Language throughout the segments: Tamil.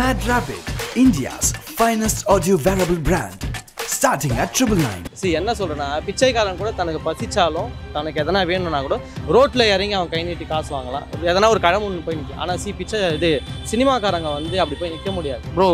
Mad Rabbit, India's finest audio wearable brand, starting at triple nine. சி என்ன சொல்கிறேன்னா பிச்சைக்காரன் கூட தனக்கு பசிச்சாலும் தனக்கு எதனா வேணும்னா கூட ரோட்டில் இறங்கி அவன் கை நீட்டி காசு வாங்கலாம். எதனா ஒரு கடை முன்னு போய் நிற்கும் ஆனால் சி பிச்சை இது சினிமாக்காரங்க வந்து அப்படி போய் நிற்க முடியாது. ப்ரோ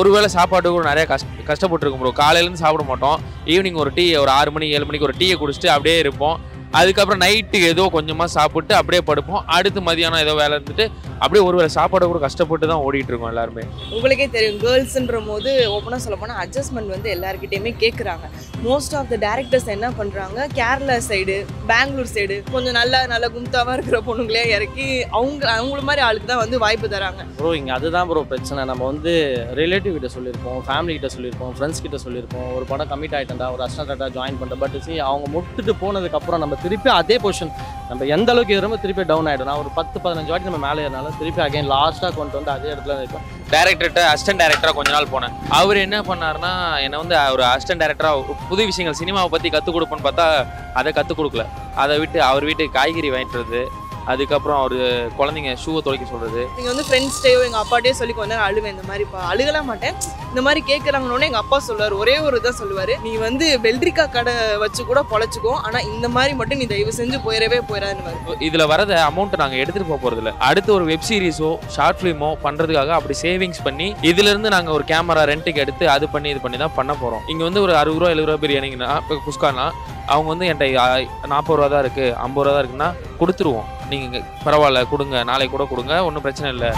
ஒருவேளை சாப்பாடு கூட நிறைய கஷ்ட கஷ்டப்பட்டுருக்கும் ப்ரோ காலையிலேருந்து சாப்பிட மாட்டோம். ஈவினிங் ஒரு டீ ஒரு ஆறு மணி ஏழு மணிக்கு ஒரு டீயை குடிச்சிட்டு அப்படியே இருப்போம். அதுக்கப்புறம் நைட்டு ஏதோ கொஞ்சமாக சாப்பிட்டு அப்படியே படுப்போம். அடுத்து மதியானம் ஏதோ வேலை இருந்துட்டு அப்படியே ஒரு வேளை சாப்பாடு கூட கஷ்டப்பட்டு தான் ஓடிட்டு இருக்கோம் எல்லாருமே. உங்களுக்கே தெரியும் கேர்ள்ஸ்ன்ற போது ஓப்பனாக சொல்ல போனால் அட்ஜஸ்ட்மெண்ட் வந்து எல்லாருக்கிட்டையுமே கேட்குறாங்க மோஸ்ட் ஆஃப் த டேரக்டர்ஸ் என்ன பண்ணுறாங்க கேரளா சைடு பெங்களூர் சைடு கொஞ்சம் நல்லா நல்ல கும்தாவாக இருக்கிற பொண்ணுங்களே இறக்கி அவங்க அவங்கள மாதிரி ஆளுக்கு தான் வந்து வாய்ப்பு தராங்க. ப்ரோ இங்கே அதுதான் ப்ரோ பிரச்சனை. நம்ம வந்து ரிலேட்டிவ் கிட்ட சொல்லியிருப்போம் ஃபேமிலி கிட்ட சொல்லியிருப்போம் ஃப்ரெண்ட்ஸ் கிட்ட சொல்லியிருப்போம். ஒரு படம் கமிட் ஆகிட்டா ஒரு அசிஸ்டண்ட்டாக ஜாயின் பண்ணுறேன் பட் சி அவங்க முட்டுட்டு போனதுக்கப்புறம் நம்ம திருப்பி அதே பொசிஷன் நம்ம எந்த அளவுக்கு ஏறுமோ திருப்பி டவுன் ஆகிடும் நான் ஒரு பத்து பதினஞ்சு வாட்டி நம்ம மேலே ஏறினாலும் திருப்பி அகைன் லாஸ்ட்டாக கொண்டு வந்து அதே இடத்துல இருக்கும் டேரக்டர்கிட்ட அசிஸ்டன்ட் டேரக்டராக கொஞ்ச நாள் போனேன். அவர் என்ன பண்ணாருன்னா என்னை வந்து ஒரு அசிஸ்டன்ட் டேரக்டராக புது விஷயங்கள் சினிமாவை பற்றி கற்றுக் கொடுப்போன்னு பார்த்தா அதை கற்றுக் கொடுக்கல. அதை விட்டு அவர் வீட்டுக்கு காய்கறி வாங்கிட்டு அதுக்கப்புறம் அவர் குழந்தைங்க ஷூவை துவைக்க சொல்கிறது நீங்கள் வந்து ஃப்ரெண்ட்ஸ்டேயோ எங்கள் அப்பாட்டே சொல்லி கொஞ்ச நேரம் அழுவேன். இந்த மாதிரிப்பா அழுகலாம் மாட்டேன். இந்த மாதிரி கேட்குறாங்கன்னொன்னே எங்கள் அப்பா சொல்லுவார். ஒரே ஒரு இதான் சொல்லுவார். நீ வந்து வெள்ளரிக்காய் கடை வச்சு கூட பொழைச்சிக்கோ. ஆனால் இந்த மாதிரி மட்டும் நீ தயவு செஞ்சு போயிடவே போயிடாதுன்னு இதில் வரத அமௌண்ட்டை நாங்கள் எடுத்துகிட்டு போக போகிறதில்ல அடுத்து ஒரு வெப் சீரிஸோ ஷார்ட் ஃபிலிமோ பண்ணுறதுக்காக அப்படி சேவிங்ஸ் பண்ணி இதுலேருந்து நாங்கள் ஒரு கேமரா ரெண்ட்டுக்கு எடுத்து அது பண்ணி இது பண்ணி தான் பண்ண போகிறோம் இங்கே வந்து ஒரு அறுபது ரூபா எழுபது ரூபா பிரியாணிங்கன்னா இப்போ குஸ்கானா அவங்க வந்து என்கிட்ட நாற்பது ரூபா தான் இருக்குது ஐம்பது ரூபா தான் இருக்குன்னா கொடுத்துருவோம். நீங்கள் பரவாயில்ல கொடுங்க. நாளைக்கு கூட கொடுங்க. ஒன்றும் பிரச்சனை இல்லை.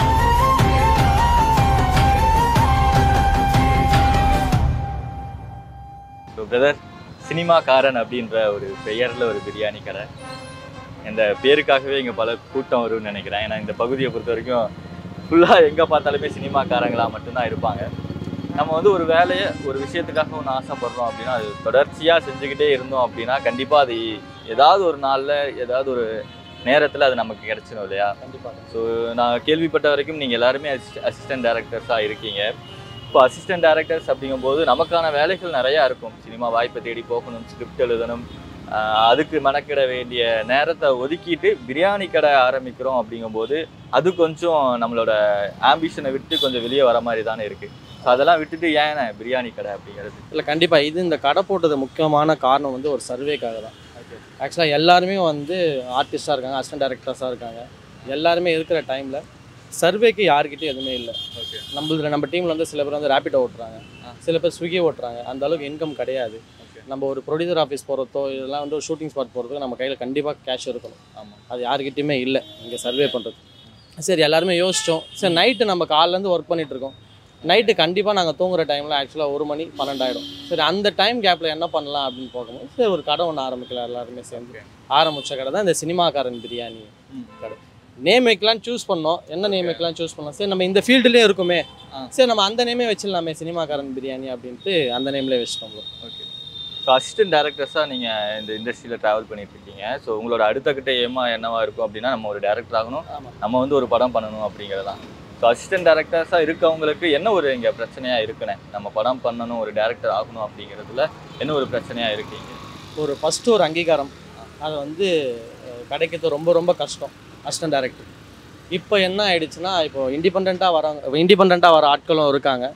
ஸோ பிரதர் சினிமாக்காரன் அப்படின்ற ஒரு பெயரில் ஒரு பிரியாணி கடை. இந்த பேருக்காகவே இங்கே பல கூட்டம் வரும்னு நினைக்கிறேன். ஏன்னா இந்த பகுதியை பொறுத்த வரைக்கும் ஃபுல்லாக எங்கே பார்த்தாலுமே சினிமாக்காரங்களாக மட்டும்தான் இருப்பாங்க. நம்ம வந்து ஒரு வேலையை ஒரு விஷயத்துக்காக ஒன்று ஆசைப்படுறோம் அப்படின்னா அது தொடர்ச்சியாக செஞ்சுக்கிட்டே இருந்தோம் அப்படின்னா கண்டிப்பாக அது ஏதாவது ஒரு நாளில் ஏதாவது ஒரு நேரத்தில் அது நமக்கு கிடைச்சிடும் இல்லையா? கண்டிப்பாக ஸோ நான் கேள்விப்பட்ட வரைக்கும் நீங்கள் எல்லாருமே அசிஸ்டன்ட் டேரக்டர்ஸாக இருக்கீங்க. இப்போ அசிஸ்டன்ட் டேரக்டர்ஸ் அப்படிங்கும்போது நமக்கான வேலைகள் நிறையா இருக்கும். சினிமா வாய்ப்பை தேடி போகணும் ஸ்கிரிப்ட் எழுதணும். அதுக்கு மெனக்கிட வேண்டிய நேரத்தை ஒதுக்கிட்டு பிரியாணி கடை ஆரம்பிக்கிறோம் அப்படிங்கும்போது அது கொஞ்சம் நம்மளோட ஆம்பிஷனை விட்டு கொஞ்சம் வெளியே வர மாதிரி தானே இருக்குது ஸோ அதெல்லாம் விட்டுட்டு ஏன் பிரியாணி கடை அப்படிங்கிறது? இல்லை கண்டிப்பாக இது இந்த கடை போட்டது முக்கியமான காரணம் வந்து ஒரு சர்வேக்காக தான். ஆக்சுவலாக எல்லாருமே வந்து ஆர்டிஸ்டாக இருக்காங்க அசிஸ்டன்ட் டேரக்டர்ஸாக இருக்காங்க. எல்லாருமே இருக்கிற டைமில் சர்வேக்கு யாருக்கிட்டையும் எதுவுமே இல்லை. ஓகே நம்மளது நம்ம டீமில் வந்து சில பேர் வந்து ரேப்பிடோ ஓட்டுறாங்க. சில பேர் ஸ்விக்கி ஓட்டுறாங்க. அந்த அளவுக்கு இன்கம் கிடையாது. நம்ம ஒரு ப்ரொடியூசர் ஆஃபீஸ் போகிறதோ இதெல்லாம் வந்து ஒரு ஷூட்டிங் ஸ்பாட் போகிறதுக்கு நம்ம கையில் கண்டிப்பாக கேஷ் இருக்கணும். ஆமாம் அது யாருக்கிட்டையுமே இல்லை. இங்கே சர்வே பண்ணுறது சரி எல்லாருமே யோசித்தோம் சரி நைட்டு நம்ம காலைலேருந்து ஒர்க் பண்ணிட்டு இருக்கோம். நைட்டு கண்டிப்பாக நாங்கள் தூங்குற டைமில் ஆக்சுவலாக ஒரு மணி பன்னெண்டாயிடும். சரி அந்த டைம் கேப்பில் என்ன பண்ணலாம் அப்படின்னு பார்க்கும்போது சரி ஒரு கடை ஒன்று ஆரம்பிக்கலாம் எல்லாருமே சேர்ந்து ஆரம்பித்த கடை தான் இந்த சினிமாக்காரன் பிரியாணி. கடை. நேம் வைக்கலாம் சூஸ் பண்ணோம். என்ன நேம் வைக்கலாம் சூஸ் பண்ணோம். சரி நம்ம இந்த ஃபீல்டுலேயே இருக்குமே. சரி நம்ம அந்த நேமே வச்சிடலாமே சினிமாக்காரன் பிரியாணி அப்படின்ட்டு அந்த நேம்லேயே வச்சிட்டோம். ஓகே ஸோ அசிஸ்டன்ட் டேரக்டர்ஸாக நீங்கள் இந்த இண்டஸ்ட்ரியில் ட்ராவல் பண்ணிட்டு இருக்கீங்க. ஸோ உங்களோட அடுத்த கிட்ட ஏமா என்னவா இருக்கும் அப்படின்னா நம்ம ஒரு டேரக்டர் ஆகணும். நம்ம வந்து ஒரு படம் பண்ணணும் அப்படிங்கிறது தான் ஸோ அசிஸ்டன்ட் டேரக்டர்ஸாக இருக்கவங்களுக்கு என்ன ஒரு இங்கே பிரச்சனையாக இருக்குன்னு? நம்ம படம் பண்ணணும் ஒரு டேரக்டர் ஆகணும் அப்படிங்கிறதுல என்ன ஒரு பிரச்சனையாக இருக்கீங்க ஒரு ஃபஸ்ட்டு ஒரு அங்கீகாரம். அது வந்து கிடைக்கிறது ரொம்ப ரொம்ப கஷ்டம் அசிஸ்டன்ட் டேரக்டர் இப்போ என்ன ஆயிடுச்சுன்னா இப்போ இண்டிபெண்ட்டாக வரவங்க இண்டிபெண்ட்டாக வர ஆட்களும் இருக்காங்க.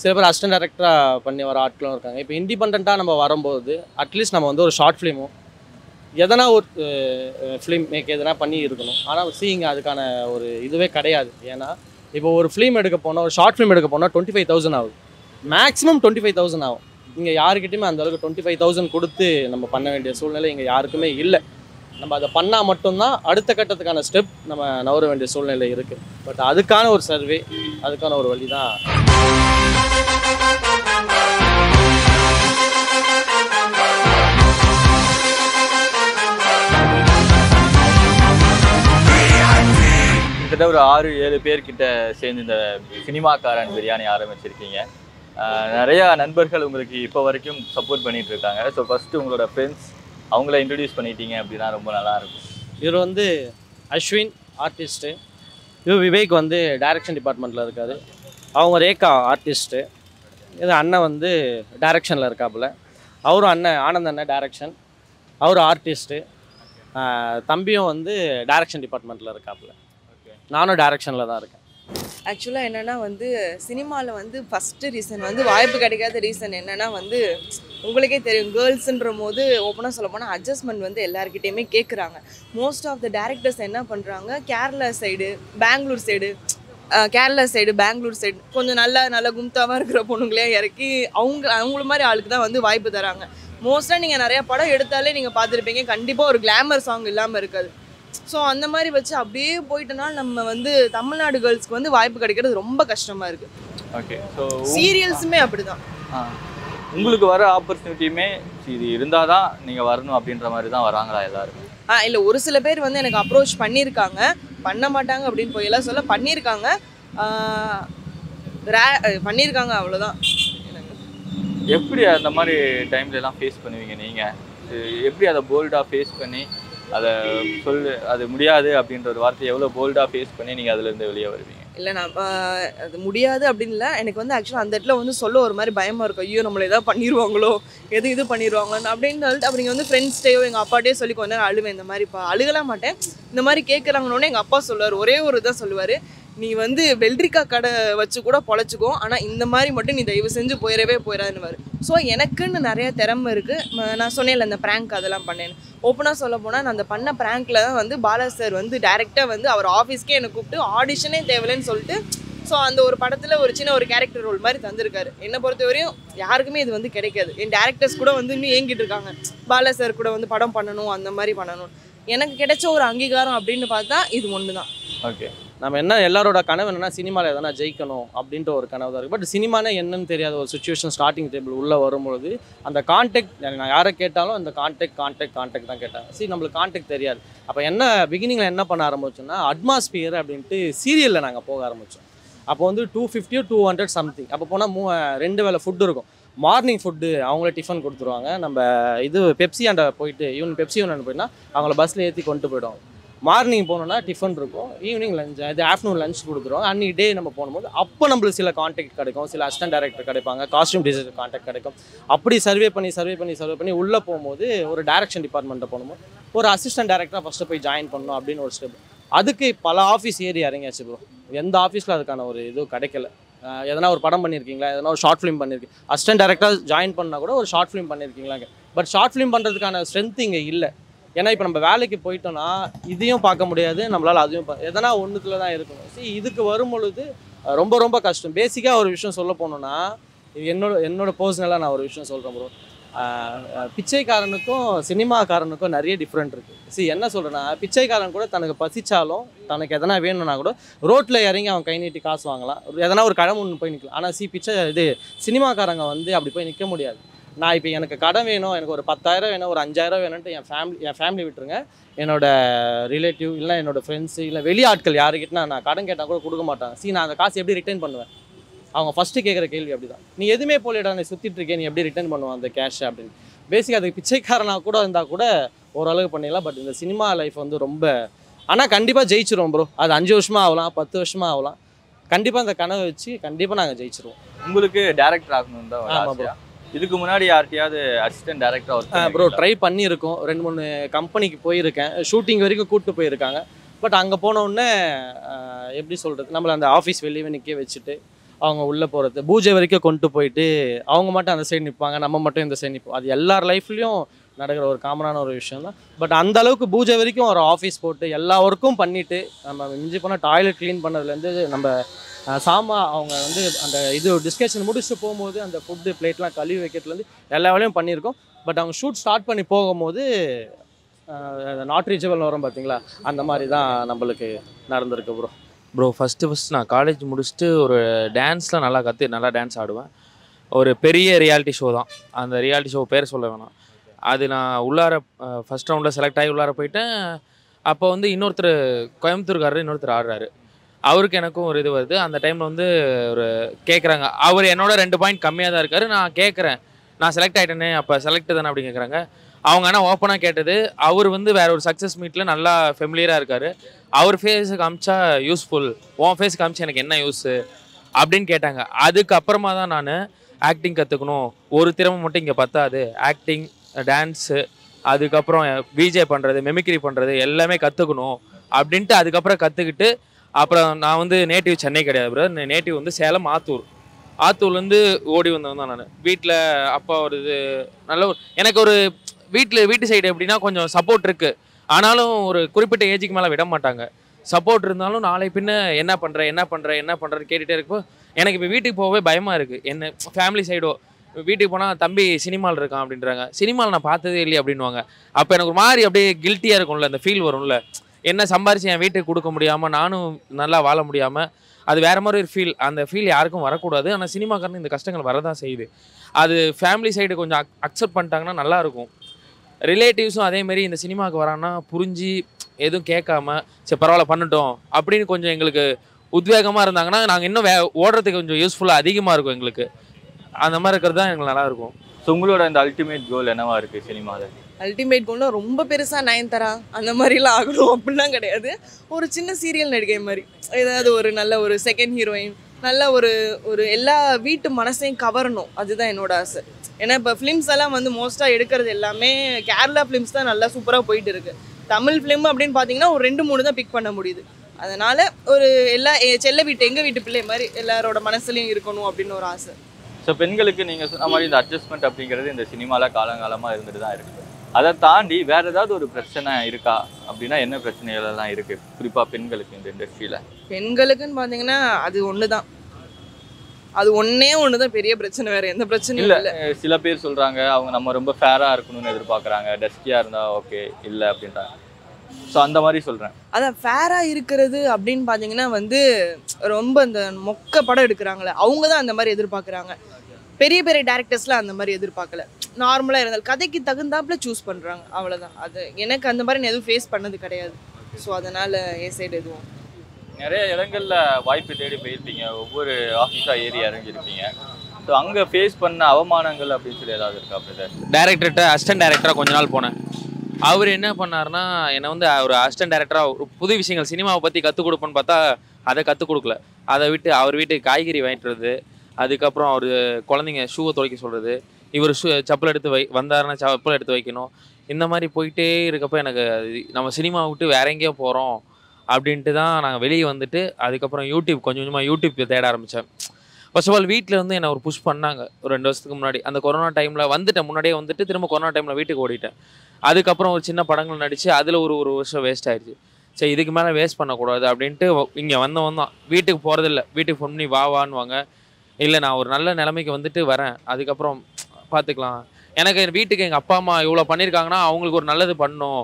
சில பேர் அசிஸ்டன்ட் டேரக்டராக பண்ணி வர ஆட்களும் இருக்காங்க. இப்போ இண்டிபெண்ட்டாக நம்ம வரும்போது அட்லீஸ்ட் நம்ம வந்து ஒரு ஷார்ட் ஃபிலிமோ எதனா ஒரு ஃபிலிம் மேக் எதனா பண்ணி இருக்கணும். ஆனால் சீங்க அதுக்கான ஒரு இதுவே கிடையாது. ஏன்னா இப்போ ஒரு ஃபிலிம் எடுக்க போனால் ஒரு ஷார்ட் ஃபிலிம் எடுக்க போனால் டுவெண்ட்டி ஃபைவ் தௌசண்ட் ஆகும். மேக்ஸிமம் டுவெண்ட்டி ஃபைவ் தௌசண்ட் ஆகும். இங்கே யாருக்கிட்டையுமே அந்த அளவுக்கு டுவெண்ட்டி ஃபைவ் தௌசண்ட் கொடுத்து நம்ம பண்ண வேண்டிய சூழ்நிலை இங்கே யாருக்குமே இல்லை. நம்ம அதை பண்ணால் மட்டும்தான் அடுத்த கட்டத்துக்கான ஸ்டெப் நம்ம நவர வேண்டிய சூழ்நிலை இருக்குது பட் அதுக்கான ஒரு சர்வே அதுக்கான ஒரு வழி தான் கிட்டத்தட்ட ஒரு ஆறு ஏழு பேர்கிட்ட சேர்ந்து இந்த சினிமாக்காரன் பிரியாணி ஆரம்பிச்சிருக்கீங்க. நிறையா நண்பர்கள் உங்களுக்கு இப்போ வரைக்கும் சப்போர்ட் பண்ணிட்டு இருக்காங்க. ஸோ ஃபஸ்ட்டு உங்களோட ஃப்ரெண்ட்ஸ் அவங்கள இன்ட்ரடியூஸ் பண்ணிட்டீங்க அப்படின்னா ரொம்ப நல்லா இருக்கும். இவர் வந்து அஸ்வின் ஆர்டிஸ்ட்டு இவர் விவேக் வந்து டைரக்ஷன் டிபார்ட்மெண்ட்டில் இருக்காரு. அவங்க ரேகா ஆர்டிஸ்ட்டு இது அண்ணன் வந்து டைரக்ஷனில் இருக்காப்புல. அவரும் அண்ணன் ஆனந்த் அண்ணன் டைரக்ஷன் அவரும் ஆர்டிஸ்ட்டு தம்பியும் வந்து டைரக்ஷன் டிபார்ட்மெண்ட்டில் இருக்காப்புல. நானும் டைரக்ஷனில் தான் இருக்கேன். ஆக்சுவலாக என்னென்னா வந்து சினிமாவில் வந்து ஃபஸ்ட்டு ரீசன் வந்து வாய்ப்பு கிடைக்காத ரீசன் என்னென்னா வந்து உங்களுக்கே தெரியும் கேர்ள்ஸுன்ற போது ஓப்பனாக சொல்ல போனால் அட்ஜஸ்ட்மெண்ட் வந்து எல்லாருக்கிட்டேயுமே கேட்குறாங்க மோஸ்ட் ஆஃப் த டேரக்டர்ஸ் என்ன பண்ணுறாங்க Kerala side Bangalore side Kerala side Bangalore side கொஞ்சம் நல்லா நல்லா கும்தாவாக இருக்கிற பொண்ணுங்களே இறக்கி அவங்க அவங்கள மாதிரி ஆளுக்கு தான் வந்து வாய்ப்பு தராங்க. மோஸ்ட்டாக நீங்கள் நிறையா படம் எடுத்தாலே நீங்கள் பார்த்துருப்பீங்க கண்டிப்பாக ஒரு கிளாமர் சாங் இல்லாமல் இருக்காது. ஸோ அந்த மாதிரி வச்சு அப்படியே போயிட்டனால நம்ம வந்து தமிழ்நாடு கேர்ள்ஸ்க்கு வந்து வாய்ப்பு கிடைக்கிறது ரொம்ப கஷ்டமாக இருக்குது ஓகே ஸோ சீரியல்ஸுமே அப்படிதான். உங்களுக்கு வர ஆப்பர்ச்சுனிட்டியுமே இது இருந்தால் தான் நீங்கள் வரணும் அப்படின்ற மாதிரி தான் வராங்களா எல்லாருமே? ஆ இல்லை ஒரு சில பேர் வந்து எனக்கு அப்ரோச் பண்ணியிருக்காங்க. பண்ண மாட்டாங்க அப்படின்னு போய் எல்லாம் சொல்ல பண்ணியிருக்காங்க. rare- பண்ணியிருக்காங்க அவ்வளோதான் எப்படி அந்த மாதிரி டைம்ல எல்லாம் ஃபேஸ் பண்ணுவீங்க நீங்கள் எப்படி அதை போல்டாக ஃபேஸ் பண்ணி அதை சொல்லு அது முடியாது அப்படின்ற ஒரு வார்த்தையை எவ்வளோ போல்டாக ஃபேஸ் பண்ணி நீங்கள் அதுலேருந்து வெளியே வருவீங்க? இல்லை நான் அது முடியாது அப்படின்னு இல்லை. எனக்கு வந்து ஆக்சுவலாக அந்த இடத்துல வந்து சொல்ல ஒரு மாதிரி பயமாக இருக்கும். ஐயோ நம்மளை ஏதாவது பண்ணிடுவாங்களோ எது இது பண்ணிடுவாங்களோ அப்படின்னு சொல்லிட்டு அப்படிங்க வந்து ஃப்ரெண்ட்ஸ்டையோ எங்கள் அப்பாட்டையோ சொல்லி கொஞ்ச நேரம் அழுவேன். இந்த மாதிரி இப்போ அழுகலாம் மாட்டேன். இந்த மாதிரி கேட்குறாங்கன்னு எங்கள் அப்பா சொல்லுவார். ஒரே ஒரு இதாக சொல்லுவார். நீ வந்து வெள்ளரிக்காய் கடை வச்சு கூட பொழைச்சிக்கோ ஆனால் இந்த மாதிரி மட்டும் நீ தயவு செஞ்சு போயிடவே போயிடாதுன்னு ஸோ எனக்குன்னு நிறைய திறமை இருக்குது நான் சொன்னேன்ல அந்த ப்ராங்க் அதெல்லாம் பண்ணேன் ஓப்பனாக சொல்ல போனால் நான் அந்த பண்ண ப்ராங்க்கில் தான் வந்து பாலா சார் வந்து டேரெக்டாக வந்து அவர் ஆஃபீஸ்க்கே என்னை கூப்பிட்டு ஆடிஷனே தேவையில்லைன்னு சொல்லிட்டு ஸோ அந்த ஒரு படத்தில் ஒரு சின்ன ஒரு கேரக்டர் ரோல் மாதிரி தந்திருக்காரு. என்னை பொறுத்த வரையும் யாருக்குமே இது வந்து கிடைக்காது. என் டேரக்டர்ஸ் கூட வந்து இன்னும் ஏங்கிட்டு இருக்காங்க. பாலா சார் கூட வந்து படம் பண்ணணும் அந்த மாதிரி பண்ணணும். எனக்கு கிடைச்ச ஒரு அங்கீகாரம் அப்படின்னு பார்த்தா இது ஒன்று தான் ஓகே நம்ம என்ன எல்லாரோட கனவு என்னென்னா சினிமாவில் எதனா ஜெயிக்கணும் அப்படின்ற ஒரு கனவு தான் இருக்குது பட் சினிமானே என்னன்னு தெரியாத ஒரு சுச்சுவேஷன் ஸ்டார்டிங் டேபிள் உள்ளே வரும்பொழுது அந்த கான்டாக்ட் நான் யாரை கேட்டாலும் அந்த கான்டாக்ட் கான்டாக்ட் கான்டாக்ட் தான் கேட்டாங்க சரி நம்மளுக்கு கான்டாக்ட் தெரியாது. அப்போ என்ன பிகினிங்கில் என்ன பண்ண ஆரம்பிச்சோம்னா அட்மாஸ்பியர் அப்படின்ட்டு சீரியலில் நாங்கள் போக ஆரம்பித்தோம் அப்போ வந்து டூ ஃபிஃப்டியோ டூ ஹண்ட்ரட் சம்திங் அப்போ போனால் மூ ரெண்டு வேளை ஃபுட்டு இருக்கும். மார்னிங் ஃபுட்டு அவங்களே டிஃபன் கொடுத்துருவாங்க. நம்ம இது பெப்சி ஆண்ட போயிட்டு ஈவன் பெப்சி ஒன்று போயிட்டுனா அவங்கள பஸ்ஸில் ஏற்றி கொண்டு போயிடுவாங்க. மார்னிங் போனோம்னா டிஃபன் இருக்கும். ஈவினிங் லஞ்ச் இது ஆஃப்டர்நூன் லஞ்ச் கொடுக்குறோம் அன்றைக்கி டே நம்ம போகும்போது அப்போ நம்மளுக்கு சில காண்டாக்ட் கிடைக்கும். சில அசிஸ்டன்ட் டேரக்டர் கிடைப்பாங்க. காஸ்டியூம் டிசைனர் காண்டாக்ட் கிடைக்கும். அப்படி சர்வே பண்ணி சர்வே பண்ணி சர்வே பண்ணி உள்ளே போகும்போது ஒரு டேரக்ஷன் டிபார்ட்மெண்ட்டில் போகும்போது ஒரு அசிஸ்டன்ட் டேரக்டராக ஃபஸ்ட்டு போய் ஜாயின் பண்ணணும் அப்படின்னு ஒரு ஸ்டெப் அதுக்கு பல ஆஃபீஸ் ஏறி இறங்கியாச்சு ப்ரோ எந்த ஆஃபீஸில் அதுக்கான ஒரு இதுவும் கிடைக்கல. எதனா ஒரு படம் பண்ணியிருக்கீங்களா எதனா ஒரு ஷார்ட் ஃபிலிம் பண்ணியிருக்கீங்க அசிஸ்டன்ட் டேரக்டராக ஜாயின் பண்ணால் கூட ஒரு ஷார்ட் ஃபிலிம் பண்ணியிருக்கீங்களாங்க பட் ஷார்ட் ஃபிலிம் பண்ணுறதுக்கான ஸ்ட்ரென்த் இங்கே இல்லை. ஏன்னா இப்போ நம்ம வேலைக்கு போயிட்டோம்னா இதையும் பார்க்க முடியாது நம்மளால் அதையும் பா- எதனா ஒன்றுத்துல தான் இருக்கணும். சரி இதுக்கு வரும் பொழுது ரொம்ப ரொம்ப கஷ்டம். பேசிக்காக ஒரு விஷயம் சொல்ல போனோம்னா என்னோட என்னோட பர்சனலாக நான் ஒரு விஷயம் சொல்கிறேன் ப்ரோ பிச்சைக்காரனுக்கும் சினிமாக்காரனுக்கும் நிறைய டிஃப்ரெண்ட் இருக்குது சரி என்ன சொல்கிறேன்னா பிச்சைக்காரன் கூட தனக்கு பசிச்சாலும் தனக்கு எதனா வேணும்னா கூட ரோட்டில் இறங்கி அவன் கை நீட்டி காசு வாங்கலாம். எதனா ஒரு கடமை ஒன்று போய் நிற்கலாம் ஆனால் சி பிச்சை இது சினிமாக்காரங்க வந்து அப்படி போய் நிற்க முடியாது. நான் இப்போ எனக்கு கடன் வேணும் எனக்கு ஒரு பத்தாயிரம் வேணும் ஒரு அஞ்சாயிரம் வேணும்ட்டு என் ஃபேமிலி என் ஃபேமிலி விட்டுருங்க. என்னோட ரிலேட்டிவ் இல்லை என்னோட ஃப்ரெண்ட்ஸு இல்லை வெளி ஆட்கள் யாருக்கிட்ட நான் கடன் கேட்டால் கூட கொடுக்க மாட்டாங்க. சி நான் அந்த காசு எப்படி ரிட்டர்ன் பண்ணுவேன்? அவங்க ஃபஸ்ட்டு கேட்குற கேள்வி அப்படி தான் நீ எதுவுமே போலிடா நீ சுற்றிட்டு இருக்கே நீ எப்படி ரிட்டர்ன் பண்ணுவான் அந்த கேஷ் அப்படின்னு. பேசிக் அதுக்கு பிச்சைக்காரனாக கூட இருந்தால் கூட ஓரளவுக்கு பண்ணிடலாம். பட் இந்த சினிமா லைஃப் வந்து ரொம்ப ஆனால் கண்டிப்பாக ஜெயிச்சிருவோம் ப்ரோ அது அஞ்சு வருஷமாக ஆகலாம் பத்து வருஷமாக ஆகலாம். கண்டிப்பாக அந்த கனவை வச்சு கண்டிப்பாக நாங்கள் ஜெயிச்சிருவோம். உங்களுக்கு டேரக்டர் ஆகணும் தான் ஒரு ஆமா ஆசையா? இதுக்கு முன்னாடி யார்கிட்டயாவது அசிஸ்டன்ட் டேரக்டர் ப்ரோ ட்ரை பண்ணியிருக்கோம். ரெண்டு மூணு கம்பெனிக்கு போயிருக்கேன். ஷூட்டிங் வரைக்கும் கூப்பிட்டு போயிருக்காங்க. பட் அங்கே போனோடனே எப்படி சொல்கிறது நம்மளை அந்த ஆஃபீஸ் வெளியே நிற்க வச்சுட்டு அவங்க உள்ளே போகிறது பூஜை வரைக்கும் கொண்டு போயிட்டு அவங்க மட்டும் அந்த சைடு நிற்பாங்க நம்ம மட்டும் இந்த சைடு நிற்போம் அது எல்லார் லைஃப்லேயும் நடக்கிற ஒரு காமனான ஒரு விஷயம் தான் பட் அந்த அளவுக்கு பூஜை வரைக்கும் ஒரு ஆஃபீஸ் போட்டு எல்லா ஒர்க்கும் பண்ணிவிட்டு நம்ம மிஞ்சி போனால் டாய்லெட் க்ளீன் பண்ணதுலேருந்து நம்ம சாமா அவங்க வந்து அந்த இது டிஸ்கஷன் முடிச்சுட்டு போகும்போது அந்த ஃபுட்டு பிளேட்லாம் கழுவி வைக்கிறதுலேருந்து எல்லா வேலையும் பண்ணியிருக்கோம். பட் அவங்க ஷூட் ஸ்டார்ட் பண்ணி போகும்போது நாட் ரீச்சபிள் வரும் பார்த்தீங்களா? அந்த மாதிரி தான் நம்மளுக்கு நடந்திருக்கு ப்ரோ ப்ரோ ஃபஸ்ட்டு ஃபஸ்ட் நான் காலேஜ் முடிச்சுட்டு ஒரு டான்ஸ்லாம் நல்லா கற்று நல்லா டான்ஸ் ஆடுவேன். ஒரு பெரிய ரியாலிட்டி ஷோ தான். அந்த ரியாலிட்டி ஷோ பேர் சொல்ல வேணாம். அது நான் உள்ளார ஃபஸ்ட் ரவுண்டில் செலக்ட் ஆகி உள்ளார போயிட்டேன். அப்போ வந்து இன்னொருத்தர் கோயம்புத்தூர்காரர் இன்னொருத்தர் ஆடுறாரு. அவருக்கு எனக்கும் ஒரு இது வருது. அந்த டைமில் வந்து ஒரு கேட்குறாங்க அவர் என்னோட ரெண்டு பாயிண்ட் கம்மியாக தான் இருக்காரு. நான் கேட்குறேன் நான் செலக்ட் ஆகிட்டேனே அப்போ செலக்ட் தானே அப்படின்னு கேட்குறாங்க அவங்க ஆனால் ஓப்பனாக கேட்டது அவர் வந்து வேற ஒரு சக்ஸஸ் மீட்டில் நல்லா ஃபெமிலியராக இருக்கார். அவர் ஃபேஸுக்கு அமிச்சா யூஸ்ஃபுல் உன் ஃபேஸ் அமிச்சா எனக்கு என்ன யூஸு அப்படின்னு கேட்டாங்க. அதுக்கப்புறமா தான் நான் ஆக்டிங் கற்றுக்கணும் ஒரு திறமை மட்டும் இங்கே பத்தாது. ஆக்டிங் டான்ஸு அதுக்கப்புறம் விஜே பண்ணுறது மெமிக்ரி பண்ணுறது எல்லாமே கற்றுக்கணும் அப்படின்ட்டு அதுக்கப்புறம் கற்றுக்கிட்டு அப்புறம் நான் வந்து நேட்டிவ் சென்னை கிடையாது ப்ரோ நேட்டிவ் வந்து சேலம் ஆத்தூர். ஆத்தூர்லேருந்து ஓடி வந்தவன் தான் நான். வீட்டில் அப்பா ஒரு இது நல்ல ஒரு எனக்கு ஒரு வீட்டில் வீட்டு சைடு எப்படின்னா கொஞ்சம் சப்போர்ட் இருக்குது ஆனாலும் ஒரு குறிப்பிட்ட ஏஜுக்கு மேலே விட மாட்டாங்க. சப்போர்ட் இருந்தாலும் நாளை பின்ன என்ன பண்ணுற என்ன பண்ணுற என்ன பண்ணுறன்னு கேட்டுகிட்டே இருக்கோ எனக்கு இப்போ வீட்டுக்கு போகவே பயமாக இருக்குது என்ன ஃபேமிலி சைடோ வீட்டுக்கு போனால் தம்பி சினிமாவில் இருக்கான் அப்படின்றாங்க. சினிமாவில் நான் பார்த்ததே இல்லையே அப்படின்வாங்க அப்போ எனக்கு ஒரு மாதிரி அப்படியே கில்ட்டியாக இருக்கும்ல அந்த ஃபீல் வரும்ல. என்ன சம்பாரிச்சு என் வீட்டுக்கு கொடுக்க முடியாமல் நானும் நல்லா வாழ முடியாமல் அது வேறு மாதிரி ஒரு ஃபீல் அந்த ஃபீல் யாருக்கும் வரக்கூடாது. ஆனால் சினிமாக்காரன் இந்த கஷ்டங்கள் வரதான் செய்யுது. அது ஃபேமிலி சைடு கொஞ்சம் அக்செப்ட் பண்ணிட்டாங்கன்னா நல்லா இருக்கும். ரிலேட்டிவ்ஸும் அதேமாரி இந்த சினிமாவுக்கு வரான்னா புரிஞ்சு எதுவும் கேட்காம சரி பரவாயில்ல பண்ணட்டும் அப்படின்னு கொஞ்சம் எங்களுக்கு உத்வேகமாக இருந்தாங்கன்னா நாங்கள் இன்னும் வே ஓடுறதுக்கு கொஞ்சம் யூஸ்ஃபுல்லாக அதிகமாக இருக்கும் எங்களுக்கு. அந்த மாதிரி இருக்கிறது தான் எங்களுக்கு நல்லாயிருக்கும் ஸோ உங்களோட அந்த அல்டிமேட் கோல் என்னவாக இருக்குது சினிமாவில் அல்டிமேட் கோல்னால் ரொம்ப பெருசாக நயன்தரா அந்த மாதிரிலாம் ஆகணும் அப்படிலாம் கிடையாது. ஒரு சின்ன சீரியல் நடிகை மாதிரி. ஏதாவது ஒரு நல்ல ஒரு செகண்ட் ஹீரோயின் நல்ல ஒரு ஒரு எல்லா வீட்டு மனசையும் கவரணும். அதுதான் என்னோட ஆசை. ஏன்னா இப்போ ஃபிலிம்ஸ் எல்லாம் வந்து மோஸ்ட்டாக எடுக்கிறது எல்லாமே கேரளா ஃபிலிம்ஸ் தான் நல்லா சூப்பராக போயிட்டு இருக்கு. தமிழ் ஃபிலிம் அப்படின்னு பார்த்தீங்கன்னா ஒரு ரெண்டு மூணு தான் பிக் பண்ண முடியுது. அதனால் ஒரு எல்லா செல்ல வீட்டு எங்கள் வீட்டு பிள்ளை மாதிரி எல்லாரோட மனசுலையும் இருக்கணும் அப்படின்னு ஒரு ஆசை. ஸோ பெண்களுக்கு நீங்கள் சொன்ன மாதிரி இந்த அட்ஜஸ்ட்மெண்ட் அப்படிங்கிறது இந்த சினிமாவில் காலங்காலமாக இருந்துட்டு தான் இருக்குது அதை தாண்டி வேற ஏதாவது ஒரு பிரச்சனை இருக்கா? அப்படின்னா என்ன பிரச்சனைகள் எல்லாம் இருக்கு? குறிப்பாக பெண்களுக்கு இந்த இண்டஸ்ட்ரியில் பெண்களுக்குன்னு பார்த்தீங்கன்னா அது ஒன்று தான் அது ஒன்றே ஒன்று தான் பெரிய பிரச்சனை வேற எந்த பிரச்சனையும் இல்ல சில பேர் சொல்றாங்க அவங்க நம்ம ரொம்ப ஃபேராக இருக்கணும்னு எதிர்பார்க்குறாங்க. டஸ்கியாக இருந்தா ஓகே இல்லை அப்படின்றாங்க. ஸோ அந்த மாதிரி சொல்றேன். அதான் ஃபேராக இருக்கிறது அப்படின்னு பார்த்தீங்கன்னா வந்து ரொம்ப இந்த மொக்க படம் எடுக்கிறாங்களே அவங்க தான் அந்த மாதிரி எதிர்பார்க்குறாங்க. பெரிய பெரிய டேரக்டர்ஸ்லாம் அந்த மாதிரி எதிர்பார்க்கல. நார்மலாக இருந்தால் கதைக்கு தகுந்தாப்புல சூஸ் பண்ணுறாங்க அவ்வளோதான் அது எனக்கு அந்த மாதிரி நான் எதுவும் ஃபேஸ் பண்ணது கிடையாது. ஸோ அதனால் என் சைடு எதுவும். நிறைய இடங்கள்ல வாய்ப்பு தேடி போயிருப்பீங்க. ஒவ்வொரு ஆஃபீஸாக ஏறி இறங்கியிருப்பீங்க. ஸோ அங்கே ஃபேஸ் பண்ண அவமானங்கள் அப்படின்னு சொல்லி ஏதாவது இருக்கா பிரதர் டேரக்டர்கிட்ட அசிஸ்டன்ட் டேரக்டராக கொஞ்ச நாள் போனேன். அவர் என்ன பண்ணாருன்னா என்னை வந்து ஒரு அசிஸ்டன்ட் டேரக்டராக ஒரு புது விஷயங்கள் சினிமாவை பற்றி கற்றுக் கொடுப்பேன்னு பார்த்தா அதை கற்றுக் கொடுக்கல. அதை விட்டு அவர் வீட்டுக்கு காய்கறி வாங்கிட்டு வர்றது அதுக்கப்புறம் அவர் குழந்தைங்க ஷூவை துவைக்க சொல்கிறது இவர் ஷூ செப்பல் எடுத்து வை வந்தாருன்னா செப்பல் எடுத்து வைக்கணும். இந்த மாதிரி போயிட்டே இருக்கப்போ எனக்கு நம்ம சினிமா விட்டு வேற எங்கேயோ போகிறோம் அப்படின்ட்டு தான் நாங்கள் வெளியே வந்துட்டு அதுக்கப்புறம் யூடியூப் கொஞ்சம் கொஞ்சமாக யூடியூப் தேட ஆரம்பித்தேன் ஃபர்ஸ்ட் ஆஃப் ஆல் வீட்டில் வந்து என்னை ஒரு புஷ் பண்ணாங்க. ஒரு ரெண்டு வருஷத்துக்கு முன்னாடி அந்த கொரோனா டைமில் வந்துட்டேன். முன்னாடியே வந்துட்டு திரும்ப கொரோனா டைமில் வீட்டுக்கு ஓடிட்டேன். அதுக்கப்புறம் ஒரு சின்ன படங்கள் நடித்து அதில் ஒரு ஒரு வருஷம் வேஸ்ட் ஆயிடுச்சு சரி இதுக்கு மேலே வேஸ்ட் பண்ணக்கூடாது அப்படின்ட்டு இங்கே வந்தவன் தான். வீட்டுக்கு போகிறதில்ல வீட்டுக்கு ஃபோன் பண்ணி வா வான்னுவாங்க. இல்லை நான் ஒரு நல்ல நிலைமைக்கு வந்துட்டு வரேன். அதுக்கப்புறம் பார்த்துக்கலாம் எனக்கு என் வீட்டுக்கு எங்கள் அப்பா அம்மா இவ்வளோ பண்ணியிருக்காங்கன்னா அவங்களுக்கு ஒரு நல்லது பண்ணணும்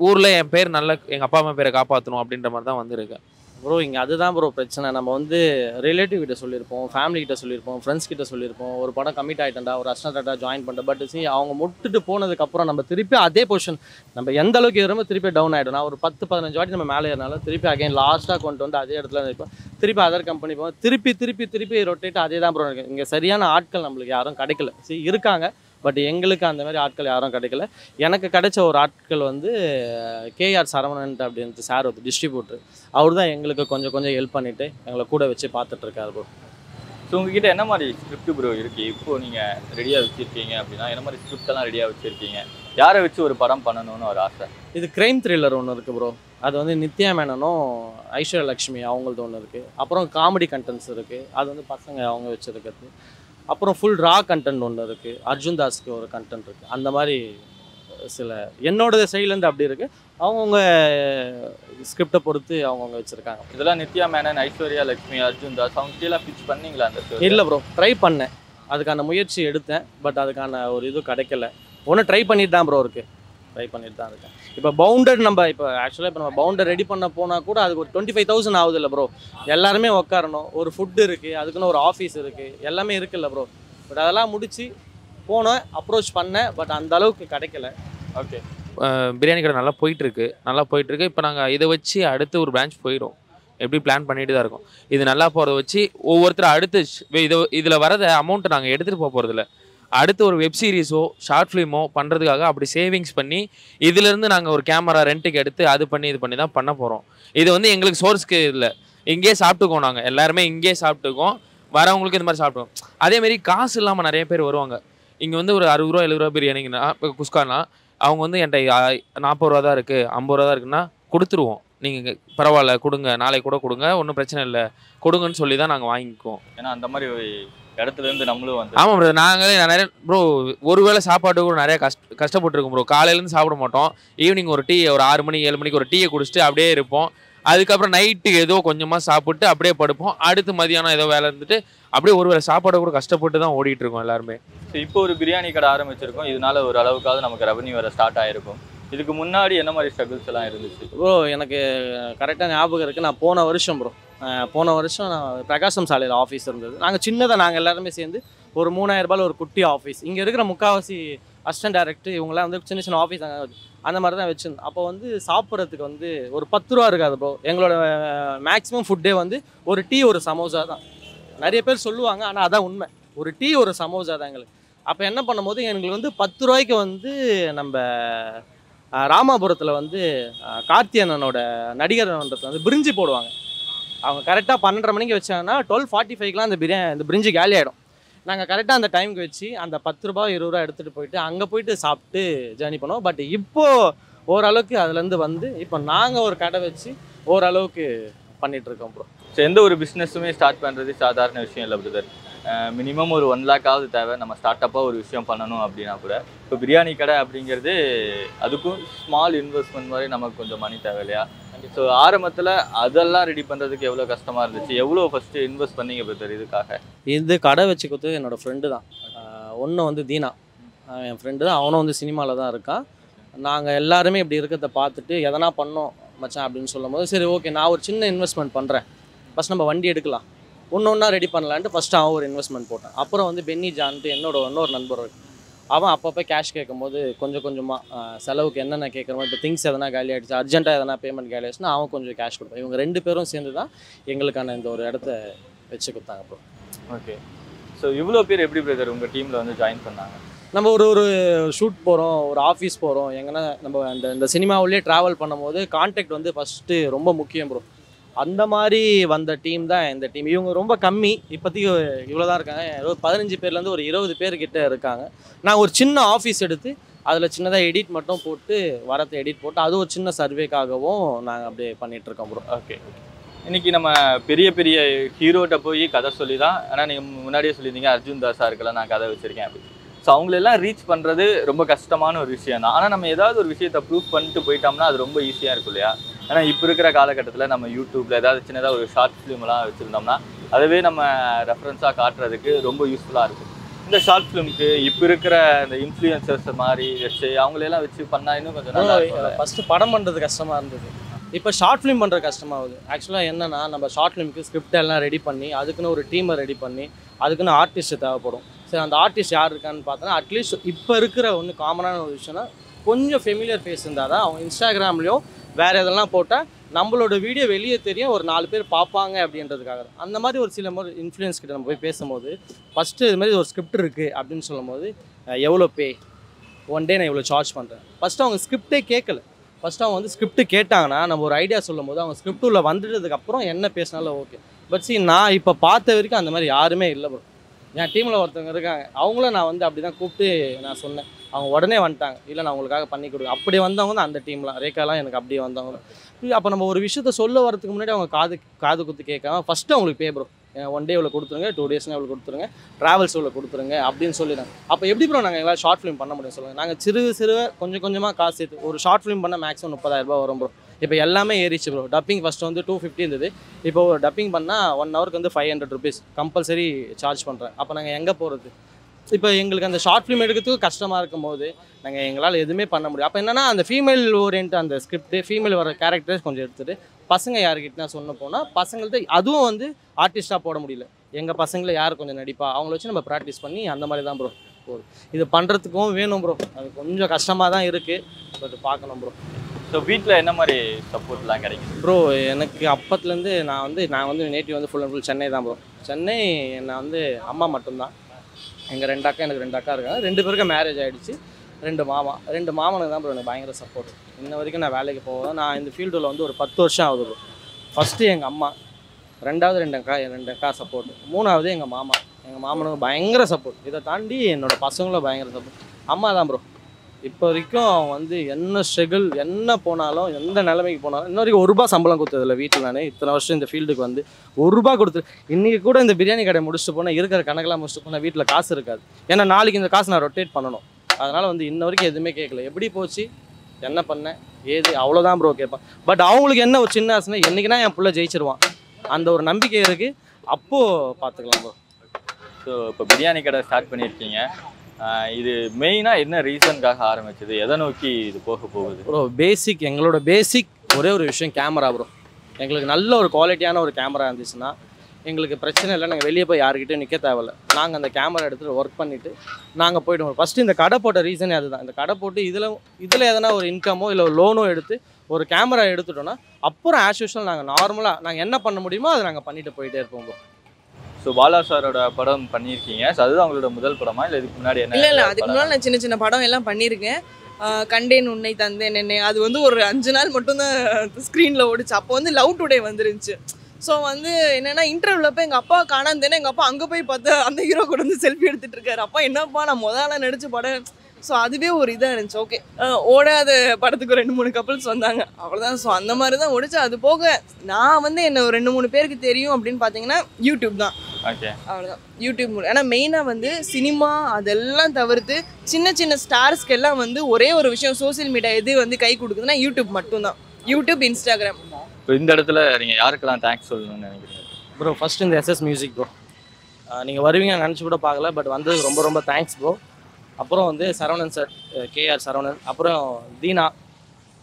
ஊரில் என் பேர் நல்ல எங்கள் அப்பா அம்மா பேரை காப்பாற்றணும் அப்படின்ற மாதிரி தான் வந்திருக்கேன். ப்ரோ இங்கே அதுதான் ப்ரோ பிரச்சனை. நம்ம வந்து ரிலேட்டிவ் கிட்ட சொல்லியிருப்போம் ஃபேமிலி கிட்ட சொல்லியிருப்போம் ஃப்ரெண்ட்ஸ் கிட்ட சொல்லியிருப்போம். ஒரு படம் கமிட் ஆகிட்டேன்டா ஒரு அஸ்டன்டாக ஜாயின் பண்ணிட்டேன். பட் சி அவங்க முட்டுட்டு போனதுக்கப்புறம் நம்ம திருப்பி அதே பொசிஷன் நம்ம எந்த அளவுக்கு ஏறுமோ திருப்பி டவுன் ஆகிடும் நான் ஒரு பத்து பதினஞ்சு வாட்டி நம்ம மேலே ஏறினாலும் திருப்பி அகைன் லாஸ்ட்டாக கொண்டு வந்து அதே இடத்துல இருப்போம் திருப்பி அதர் கம்பெனி போவோம் திருப்பி திருப்பி திருப்பி ரொட்டேட் அதே தான் ப்ரோ இங்கே சரியான ஆட்கள் நம்மளுக்கு யாரும் கிடைக்கல. சரி இருக்காங்க. பட் எங்களுக்கு அந்த மாதிரி ஆட்கள் யாரும் கிடைக்கல. எனக்கு கிடைச்ச ஒரு ஆட்கள் வந்து கேஆர் சரவணன் அப்படின்ட்டு சார் ஒரு டிஸ்ட்ரிபியூட்டர் அவர் தான் எங்களுக்கு கொஞ்சம் கொஞ்சம் ஹெல்ப் பண்ணிட்டு எங்களை கூட வச்சு பார்த்துட்டு இருக்காரு ப்ரோ ஸோ உங்ககிட்ட என்ன மாதிரி ஸ்கிரிப்ட் ப்ரோ இருக்கு? இப்போ நீங்கள் ரெடியாக வச்சிருக்கீங்க அப்படின்னா என்ன மாதிரி ஸ்கிரிப்ட் எல்லாம் ரெடியாக வச்சிருக்கீங்க? யாரை வச்சு ஒரு படம் பண்ணணும்னு ஒரு ஆசை? இது கிரைம் த்ரில்லர் ஒன்று இருக்குது ப்ரோ அது வந்து நித்யா மேனனும் ஐஸ்வர்யா லக்ஷ்மி அவங்களது ஒன்று இருக்குது அப்புறம் காமெடி கண்டென்ட்ஸ் இருக்குது அது வந்து பசங்க அவங்க வச்சுருக்கிறது. அப்புறம் ஃபுல் ரா கண்டென்ட் ஒன்று இருக்குது அர்ஜுன் தாஸ்க்கு ஒரு கண்டென்ட் இருக்குது அந்த மாதிரி சில என்னோட சைட்லேருந்து அப்படி இருக்குது அவங்கவுங்க ஸ்கிரிப்டை பொறுத்து அவங்கவுங்க வச்சுருக்காங்க. இதெல்லாம் நித்யா மேனன் ஐஸ்வர்யா லட்சுமி அர்ஜுன் தாஸ் அவங்க கீழே பிச் பண்ணீங்களா அந்த? இல்லை ப்ரோ ட்ரை பண்ணேன். அதுக்கான முயற்சி எடுத்தேன். பட் அதுக்கான ஒரு இது கிடைக்கல. ஒன்று ட்ரை பண்ணிட்டு தான் ப்ரோ இருக்குது ட்ரை பண்ணிட்டு தான் இருக்கேன். இப்போ பவுண்டர் நம்ம இப்போ ஆக்சுவலாக இப்போ நம்ம பவுண்டர் ரெடி பண்ண போனால் கூட அதுக்கு ஒரு டுவெண்ட்டி ஃபைவ் தௌசண்ட் ஆகுது இல்லை ப்ரோ எல்லாருமே உட்காரணும் ஒரு ஃபுட்டு இருக்குது அதுக்குன்னு ஒரு ஆஃபீஸ் இருக்குது எல்லாமே இருக்குல்ல ப்ரோ பட் அதெல்லாம் முடித்து போனேன் அப்ரோச் பண்ணேன் பட் அந்த அளவுக்கு கிடைக்கல. ஓகே பிரியாணி கடை நல்லா போயிட்டுருக்கு. நல்லா போயிட்டுருக்கு. இப்போ நாங்கள் இதை வச்சு அடுத்து ஒரு பிரான்ச் போயிடும் எப்படி பிளான் பண்ணிட்டு தான் இருக்கோம். இது நல்லா போகிறத வச்சு ஒவ்வொருத்தரும் அடுத்து இதை இது இதில் வரத அமௌண்ட்டை நாங்கள் எடுத்துகிட்டு போக போகிறதில்ல அடுத்து ஒரு வெப் சீரிஸோ ஷார்ட் ஃபிலிமோ பண்ணுறதுக்காக அப்படி சேவிங்ஸ் பண்ணி இதுலேருந்து நாங்கள் ஒரு கேமரா ரெண்ட்டுக்கு எடுத்து அது பண்ணி இது பண்ணி தான் பண்ண போகிறோம் இது வந்து எங்களுக்கு சோர்ஸ்க்கு இல்லை. இங்கேயே சாப்பிட்டுக்கோம் நாங்கள் எல்லாருமே இங்கேயே சாப்பிட்டுக்கோம் வரவங்களுக்கு இந்த மாதிரி சாப்பிடுவோம். அதேமாரி காசு இல்லாமல் நிறைய பேர் வருவாங்க. இங்கே வந்து ஒரு அறுபது ரூபா எழுபது ரூபா பிரியாணிங்கன்னா இப்போ குஸ்கானா அவங்க வந்து என்கிட்ட நாற்பது ரூபா தான் இருக்குது ஐம்பது ரூபா தான் இருக்குன்னா கொடுத்துருவோம். நீங்கள் பரவாயில்ல கொடுங்க. நாளைக்கு கூட கொடுங்க. ஒன்றும் பிரச்சனை இல்லை. கொடுங்கன்னு சொல்லி தான் நாங்கள் வாங்கிக்குவோம். ஏன்னா அந்த மாதிரி இடத்துல இருந்து நம்மளும் வந்து ஆமாம் ப்ரோ நாங்களே நிறைய ப்ரோ ஒருவேளை சாப்பாடு கூட நிறைய கஷ்ட கஷ்டப்பட்டுருக்கோம் ப்ரோ காலையிலேருந்து சாப்பிட மாட்டோம். ஈவினிங் ஒரு டீ ஒரு ஆறு மணி ஏழு மணிக்கு ஒரு டீயை குடிச்சிட்டு அப்படியே இருப்போம். அதுக்கப்புறம் நைட்டு ஏதோ கொஞ்சமாக சாப்பிட்டு அப்படியே படுப்போம். அடுத்து மதியானம் ஏதோ வேலை இருந்துட்டு அப்படியே ஒரு வேளை சாப்பாடு கூட கஷ்டப்பட்டு தான் ஓடிட்டு இருக்கோம் எல்லாருமே. ஸோ இப்போ ஒரு பிரியாணி கடை ஆரம்பிச்சிருக்கோம். இதனால ஒரு அளவுக்காவது நமக்கு ரெவன்யூ வர ஸ்டார்ட் ஆயிருக்கும். இதுக்கு முன்னாடி என்ன மாதிரி ஸ்ட்ரகிள்ஸ் எல்லாம் இருந்துச்சு? ப்ரோ எனக்கு கரெக்டாக ஞாபகம் இருக்குது நான் போன வருஷம் ப்ரோ போன வருஷம் நான் பிரகாசம் சாலையில் ஆஃபீஸ் இருந்தது. நாங்கள் சின்னதாக நாங்கள் எல்லாருமே சேர்ந்து ஒரு மூணாயிரரூபாயில் ஒரு குட்டி ஆஃபீஸ் இங்கே இருக்கிற முக்காவாசி அசிஸ்டன்ட் டேரக்டர் இவங்களாம் வந்து சின்ன சின்ன ஆஃபீஸ் அந்த மாதிரி தான் வச்சுருந்தோம். அப்போ வந்து சாப்பிட்றதுக்கு வந்து ஒரு பத்து ரூபா இருக்காது ப்ரோ எங்களோட மேக்ஸிமம் ஃபுட்டே வந்து ஒரு டீ ஒரு சமோசா தான். நிறைய பேர் சொல்லுவாங்க ஆனால் அதான் உண்மை. ஒரு டீ ஒரு சமோசா தான் எங்களுக்கு. அப்போ என்ன பண்ணும்போது எங்களுக்கு வந்து பத்து ரூபாய்க்கு வந்து நம்ம ராமாபுரத்தில் வந்து அஹ், கார்த்தி அண்ணனோட நடிகர் மன்றத்தில் வந்து பிரிஞ்சி போடுவாங்க. அவங்க கரெக்டாக பன்னெண்டரை மணிக்கு வச்சாங்கன்னா டுவெல் ஃபார்ட்டி ஃபைவ்க்குலாம் அந்த பிரியாணி அந்த பிரிஞ்சு காலி ஆகிடும் நாங்கள் கரெக்டாக அந்த டைமுக்கு வச்சு அந்த பத்து ரூபா இருபது ரூபா எடுத்துகிட்டு போயிட்டு அங்கே போயிட்டு சாப்பிட்டு ஜேர்னி பண்ணுவோம். பட் இப்போது ஓரளவுக்கு அதுலேருந்து வந்து இப்போ நாங்கள் ஒரு கடை வச்சு ஓரளவுக்கு பண்ணிகிட்ருக்கோம் இருக்கோம் ப்ரோ ஸோ எந்த ஒரு பிஸ்னஸுமே ஸ்டார்ட் பண்ணுறது சாதாரண விஷயம் இல்லை பிரதர் மினிமம் ஒரு ஒன் லேக்காவது தேவை. நம்ம ஸ்டார்ட் அப்பாக ஒரு விஷயம் பண்ணணும் அப்படின்னா கூட இப்போ பிரியாணி கடை அப்படிங்கிறது அதுக்கும் ஸ்மால் இன்வெஸ்ட்மெண்ட் மாதிரி நமக்கு கொஞ்சம் மணி தேவை இல்லையா? ஸோ ஆரம்பத்தில் அதெல்லாம் ரெடி பண்ணுறதுக்கு எவ்வளோ கஷ்டமாக இருந்துச்சு? எவ்வளோ ஃபஸ்ட்டு இன்வெஸ்ட் பண்ணீங்க பிரதர் இதுக்காக? இது கடை வச்சு கொடுத்தது ஃப்ரெண்டு தான். ஒன்று வந்து தீனா. என் ஃப்ரெண்டு தான். அவனும் வந்து சினிமாவில் தான் இருக்கான். நாங்கள் எல்லாருமே இப்படி இருக்கிறத பார்த்துட்டு எதனா பண்ணோம் மச்சான் அப்படின்னு சொல்லும்போது சரி ஓகே நான் ஒரு சின்ன இன்வெஸ்ட்மெண்ட் பண்ணுறேன் ஃபஸ்ட் நம்ம வண்டி எடுக்கலாம். ஒன்று ஒன்றா ரெடி பண்ணலான்ட்டு ஃபஸ்ட்டு அவன் ஒரு இன்வெஸ்ட்மெண்ட் போட்டான். அப்புறம் வந்து பென்னி ஜான்ட்டு என்னோட இன்னொரு நண்பர் அவன் அப்பப்போ கேஷ் கேட்கும்போது கொஞ்சம் கொஞ்சமாக செலவுக்கு என்னென்ன கேட்குறமோ இப்போ திங்ஸ் எதனா காலி ஆகிடுச்சு அர்ஜென்ட்டாக எதனா பேமெண்ட் காலி ஆயிடுச்சுன்னா அவன் கொஞ்சம் கேஷ் கொடுப்பான். இவங்க ரெண்டு பேரும் சேர்ந்து தான் எங்களுக்கான இந்த ஒரு இடத்த வச்சு கொடுத்தாங்க ப்ரோ ஓகே ஸோ இவ்வளோ பேர் எப்படி பிரதர் உங்கள் டீமில் வந்து ஜாயின் பண்ணாங்க? நம்ம ஒரு ஒரு ஷூட் போகிறோம் ஒரு ஆஃபீஸ் போகிறோம் எங்கன்னா நம்ம அந்த இந்த சினிமாவிலே ட்ராவல் பண்ணும்போது கான்டாக்ட் வந்து ஃபஸ்ட்டு ரொம்ப முக்கியம் ப்ரோ அந்த மாதிரி வந்த டீம் தான் இந்த டீம் இவங்க ரொம்ப கம்மி. இப்போதைக்கு இவ்வளோ தான் இருக்காங்க. ஒரு பதினஞ்சு பேர்லேருந்து ஒரு இருபது பேர்கிட்ட இருக்காங்க. நான் ஒரு சின்ன ஆஃபீஸ் எடுத்து அதில் சின்னதாக எடிட் மட்டும் போட்டு வரத்தை எடிட் போட்டு அது ஒரு சின்ன சர்வேக்காகவும் நாங்கள் அப்படியே பண்ணிகிட்ருக்கோம் இருக்கோம் ப்ரோ ஓகே இன்றைக்கி நம்ம பெரிய பெரிய ஹீரோட்ட போய் கதை சொல்லி தான் ஆனால் நீங்கள் முன்னாடியே சொல்லியிருந்தீங்க அர்ஜுன் தாஸா இருக்கலாம் நான் கதை வச்சுருக்கேன் அப்படி ஸோ அவங்களெல்லாம் ரீச் பண்ணுறது ரொம்ப கஷ்டமான ஒரு விஷயம் தான் ஆனால் நம்ம ஏதாவது ஒரு விஷயத்தை ப்ரூவ் பண்ணிட்டு போயிட்டோம்னா அது ரொம்ப ஈஸியாக இருக்கும் இல்லையா? ஏன்னா இப்போ இருக்கிற காலகட்டத்தில் நம்ம யூடியூப்ல ஏதாவது சின்னதாக ஒரு ஷார்ட் ஃபிலிம்லாம் வச்சுருந்தோம்னா அதவே நம்ம ரெஃபரன்ஸாக காட்டுறதுக்கு ரொம்ப யூஸ்ஃபுல்லாக இருக்கும். இந்த ஷார்ட் ஃபிலிம்க்கு இப்போ இருக்கிற இந்த இன்ஃப்ளூயன்சர்ஸ் மாதிரி வச்சு அவங்களெல்லாம் வச்சு பண்ணா இன்னும் கொஞ்சம் நல்லா ஃபஸ்ட்டு படம் பண்ணுறது கஷ்டமாக இருந்தது. இப்போ ஷார்ட் ஃபிலிம் பண்ணுறது கஷ்டமாகுது. ஆக்சுவலாக என்னன்னா நம்ம ஷார்ட் ஃபிலிமுக்கு ஸ்கிரிப்ட் எல்லாம் ரெடி பண்ணி அதுக்குன்னு ஒரு டீமை ரெடி பண்ணி அதுக்குன்னு ஆர்டிஸ்ட் தேவைப்படும். சரி அந்த ஆர்டிஸ்ட் யார் இருக்கான்னு பார்த்தோன்னா அட்லீஸ்ட் இப்போ இருக்கிற ஒன்று காமனான ஒரு விஷயம்னா கொஞ்சம் ஃபெமிலியர் ஃபேஸ் இருந்தால் தான் அவங்க இன்ஸ்டாகிராம்லேயோ வேறு எதெல்லாம் போட்டால் நம்மளோட வீடியோ வெளியே தெரியும் ஒரு நாலு பேர் பார்ப்பாங்க அப்படின்றதுக்காக. தான் அந்த மாதிரி ஒரு சில மாதிரி இன்ஃப்ளூயன்ஸ் கிட்ட நம்ம போய் பேசும்போது ஃபஸ்ட்டு இது மாதிரி ஒரு ஸ்கிரிப்ட் இருக்குது அப்படின்னு சொல்லும்போது எவ்வளோ பே ஒன் டே நான் இவ்வளோ சார்ஜ் பண்ணுறேன் ஃபஸ்ட்டு அவங்க ஸ்கிரிப்டே கேட்கல. ஃபஸ்ட்டு அவங்க வந்து ஸ்கிரிப்ட் கேட்டாங்கன்னா நம்ம ஒரு ஐடியா சொல்லும் போது அவங்க ஸ்கிரிப்ட் உள்ள வந்துட்டதுக்கப்புறம் என்ன பேசினாலும் ஓகே பட் சி நான் இப்போ பார்த்த வரைக்கும் அந்த மாதிரி யாருமே இல்லை ப்ரோ என் டீமில் ஒருத்தவங்க இருக்காங்க. அவங்களும் நான் வந்து அப்படி தான் கூப்பிட்டு நான் சொன்னேன். அவங்க உடனே வந்துட்டாங்க. இல்லை நான் உங்களுக்காக பண்ணி கொடுங்க அப்படி வந்தவங்க தான் அந்த டீம்லாம் ரேக்காலாம் எனக்கு அப்படியே வந்தவங்க. அப்போ நம்ம ஒரு விஷயத்த சொல்ல வரதுக்கு முன்னாடி அவங்க காது காது குத்து கேட்காம ஃபஸ்ட்டு அவங்களுக்கு பே ப்ரோ ஒன் டே இவ்வளோ கொடுத்துருங்க. டூ டேஸ்னா இவ்வளோ கொடுத்துருங்க. ட்ராவல்ஸ் இவ்வளோ கொடுத்துருங்க. அப்படின்னு சொல்லிடுறாங்க அப்போ எப்படி ப்ரோ நாங்கள் எங்களால் ஷார்ட் ஃபிலிம் பண்ண முடியும் சொல்லுங்கள் நாங்கள் சிறு சிறு கொஞ்சம் கொஞ்சமாக காசு சேர்த்து ஒரு ஷார்ட் ஃபிலிம் பண்ணால் மேக்ஸிமம் முப்பதாயிரம் ரூபாய் வரும் ப்ரோ இப்போ எல்லாமே ஏறிச்சு ப்ரோ டப்பிங் ஃபஸ்ட்டு வந்து டூ ஃபிஃப்டி இருந்தது. இப்போ ஒரு டப்பிங் பண்ணால் ஒன் ஹவருக்கு வந்து five hundred rupees compulsory charge பண்ணுறேன் அப்போ நாங்கள் எங்கே போகிறது இப்போ எங்களுக்கு அந்த ஷார்ட் ஃபிலிம் எடுக்கிறதுக்கு கஷ்டமாக இருக்கும்போது நாங்கள் எங்களால் எதுவுமே பண்ண முடியும் அப்போ என்னென்னா அந்த ஃபீமேல் ஓரியன்ட் அந்த ஸ்கிரிப்ட் ஃபீமேல் வர கேரக்டர்ஸ் கொஞ்சம் எடுத்துட்டு பசங்க யாருக்கிட்ட சொன்ன போனால் பசங்கள்ட்ட அதுவும் வந்து ஆர்டிஸ்ட்டாக போட முடியல. எங்கள் பசங்களை யார் கொஞ்சம் நடிப்பா? அவங்கள வச்சு நம்ம ப்ராக்டிஸ் பண்ணி அந்த மாதிரி தான் ப்ரோ போதும் இது பண்ணுறதுக்கும் வேணும் ப்ரோ அது கொஞ்சம் கஷ்டமாக தான் இருக்குது பட் பார்க்கணும் ப்ரோ ஸோ வீட்டில் என்ன மாதிரி சப்போர்ட்லாம் கிடைக்கும் ப்ரோ எனக்கு அப்பத்துலேருந்து நான் வந்து நான் வந்து நேட்டிவ் வந்து ஃபுல் அண்ட் ஃபுல் சென்னை தான் ப்ரோ சென்னை நான் வந்து அம்மா மட்டும்தான். எங்கள் ரெண்டு அக்கா எனக்கு ரெண்டு அக்கா இருக்காங்க. ரெண்டு பேருக்கு மேரேஜ் ஆகிடுச்சு ரெண்டு மாமா. ரெண்டு மாமனுக்கு தான் ப்ரோ எனக்கு பயங்கர சப்போர்ட் இன்ன வரைக்கும் நான் வேலைக்கு போவேன் நான் இந்த ஃபீல்டில் வந்து ஒரு பத்து வருஷம் ஆகுது ப்ரோ ஃபஸ்ட்டு எங்கள் அம்மா. ரெண்டாவது ரெண்டு அக்கா ரெண்டு அக்கா சப்போர்ட் மூணாவது எங்கள் மாமா. எங்கள் மாமனுக்கு பயங்கர சப்போர்ட் இதை தாண்டி என்னோடய பசங்களும் பயங்கர சப்போர்ட் அம்மா தான் ப்ரோ இப்போ வரைக்கும் அவன் வந்து என்ன ஸ்ட்ரகிள் என்ன போனாலும் எந்த நிலைமைக்கு போனாலும் இன்ன வரைக்கும் ஒரு ரூபா சம்பளம் கொடுத்ததில்ல வீட்டில் நான். இத்தனை வருஷம் இந்த ஃபீல்டுக்கு வந்து ஒரு ரூபா கொடுத்து இன்றைக்கி கூட இந்த பிரியாணி கடை முடிச்சுட்டு போனால் இருக்கிற கணக்கெல்லாம் முடிச்சுட்டு போனால் வீட்டில் காசு இருக்காது. ஏன்னா நாளைக்கு இந்த காசு நான் ரொட்டேட் பண்ணணும். அதனால் வந்து இன்ன வரைக்கும் எதுவுமே கேட்கல. எப்படி போச்சு? என்ன பண்ணேன்? ஏது? அவ்வளோதான் ப்ரோ கேட்பான். பட் அவங்களுக்கு என்ன ஒரு சின்ன ஆசைனா என்றைக்குனா என் பிள்ளை ஜெயிச்சிருவான். அந்த ஒரு நம்பிக்கை இருக்குது அப்போது பார்த்துக்கலாம் ப்ரோ ஸோ இப்போ பிரியாணி கடை ஸ்டார்ட் பண்ணியிருக்கீங்க. இது மெயினாக என்ன ரீசனுக்காக ஆரம்பிச்சது? எதை நோக்கி இது போக போகுது? ப்ரோ பேசிக் எங்களோட பேசிக் ஒரே ஒரு விஷயம் கேமரா ப்ரோ எங்களுக்கு நல்ல ஒரு குவாலிட்டியான ஒரு கேமரா இருந்துச்சுன்னா எங்களுக்கு பிரச்சனை இல்லை. நாங்கள் வெளியே போய் யாருக்கிட்டையும் நிற்க தேவையில்ல. நாங்கள் அந்த கேமரா எடுத்துகிட்டு ஒர்க் பண்ணிவிட்டு நாங்கள் போய்டுவோம். ஃபஸ்ட்டு இந்த கடை போட்ட ரீசனே அதுதான். இந்த கடை போட்டு இதில் இதில் எதனா ஒரு இன்கமோ இல்லை ஒரு லோனோ எடுத்து ஒரு கேமரா எடுத்துட்டோன்னா அப்புறம் ஆஸ் யூஷுவல் நாங்கள் நார்மலாக நாங்கள் என்ன பண்ண முடியுமோ அதை நாங்கள் பண்ணிட்டு போயிட்டே இருப்போம் ஸோ பாலா சாரோட படம் பண்ணியிருக்கீங்க. ஸோ அதுதான் உங்களோட முதல் படமா? இல்லை இதுக்கு முன்னாடி என்ன இல்ல இல்ல அதுக்கு? முன்னாடி நான் சின்ன சின்ன படம் எல்லாம் பண்ணியிருக்கேன். கண்டேன் உன்னை தந்தேன் என்னை. அது வந்து ஒரு அஞ்சு நாள் மட்டும்தான் ஸ்க்ரீனில் ஓடிச்சு. அப்போ வந்து லவ் டுடே வந்துருந்துச்சு. ஸோ வந்து என்னன்னா இன்டர்வியூவில் போய் எங்கள் அப்பா காணாந்தேனே எங்கள் அப்பா அங்கே போய் பார்த்து அந்த ஹீரோ கூட வந்து செல்ஃபி எடுத்துட்டு இருக்காரு. அப்பா என்னப்பா நான் முதல்ல நடிச்ச படம். ஸோ அதுவே ஒரு இதாக இருந்துச்சு. ஓகே ஓடாத படத்துக்கு ரெண்டு மூணு கப்பல்ஸ் வந்தாங்க. அவ்வளோதான் ஸோ அந்த மாதிரி தான் ஓடிச்சு. அது போக நான் வந்து என்ன ஒரு ரெண்டு மூணு பேருக்கு தெரியும் அப்படின்னு பார்த்தீங்கன்னா யூடியூப் தான். அவ்வளோதான் யூடியூப் மூலம். ஏன்னா மெயினாக வந்து சினிமா அதெல்லாம் தவிர்த்து சின்ன சின்ன ஸ்டார்ஸ்க்கு எல்லாம் வந்து ஒரே ஒரு விஷயம் சோஷியல் மீடியா எது வந்து கை கொடுக்குதுன்னா யூடியூப் மட்டும்தான். யூடியூப் இன்ஸ்டாகிராம் இப்போ இந்த இடத்துல நீங்கள் யாருக்கெல்லாம் தேங்க்ஸ் சொல்லணும்னு நினைக்கிறீங்க? ப்ரோ ஃபர்ஸ்ட் இந்த எஸ்எஸ் மியூசிக் ப்ரோ நீங்கள் வருவீங்க நினச்சி கூட பார்க்கல பட் வந்ததுக்கு ரொம்ப ரொம்ப தேங்க்ஸ் ப்ரோ அப்புறம் வந்து சரவணன் சார் கேஆர் சரவணன் அப்புறம் தீனா